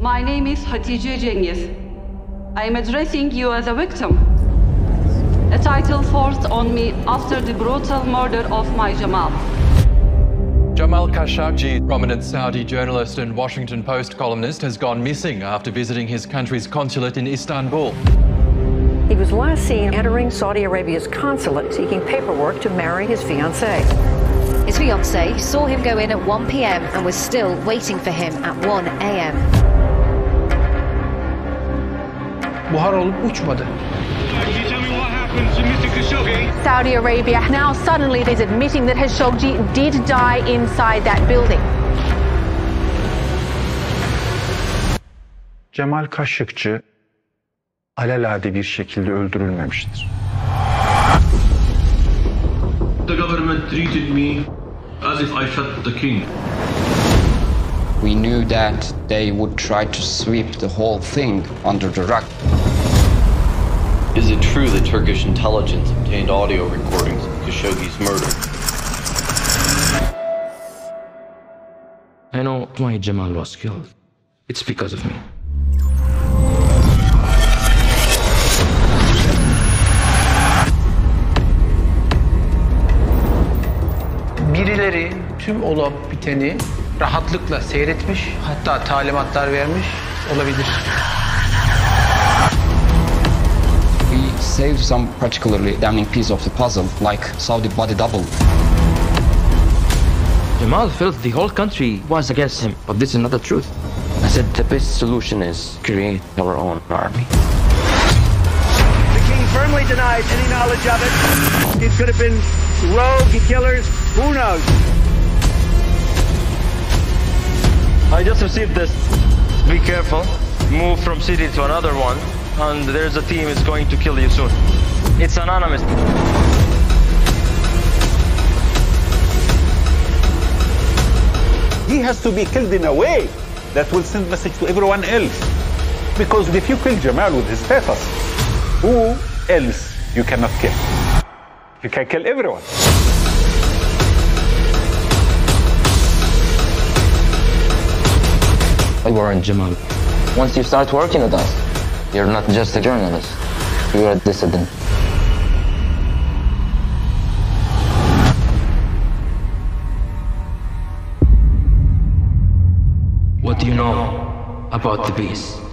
My name is Hatice Cengiz. I am addressing you as a victim. A title forced on me after the brutal murder of my Jamal. Jamal Khashoggi, prominent Saudi journalist and Washington Post columnist, has gone missing after visiting his country's consulate in Istanbul. He was last seen entering Saudi Arabia's consulate seeking paperwork to marry his fiancée. His fiancée saw him go in at 1 p.m. and was still waiting for him at 1 a.m. Buhar olup uçmadı. Saudi Arabia now suddenly is admitting that Khashoggi did die inside that building. Cemal Kaşıkçı alelade bir şekilde öldürülmemiştir. The government treated me as if I shot the king. We knew that they would try to sweep the whole thing under the rug. Is it true that Turkish intelligence obtained audio recordings of Khashoggi's murder? I know why Jamal was killed. It's because of me. Birileri tüm olup biteni rahatlıkla seyretmiş, hatta talimatlar vermiş olabilir. We saved some particularly damning piece of the puzzle, like Saudi body double. Jamal felt the whole country was against him, but this is not the truth. I said the best solution is create our own army. The king firmly denies any knowledge of it. It could have been rogue killers. Who knows? I just received this. Be careful. Move from city to another one, and there's a team is going to kill you soon. It's anonymous. He has to be killed in a way that will send message to everyone else. Because if you kill Jamal with his status, who else you cannot kill? You can kill everyone. I warned Jamal. Once you start working with us, you're not just a journalist, you're a dissident. What do you know about the beast?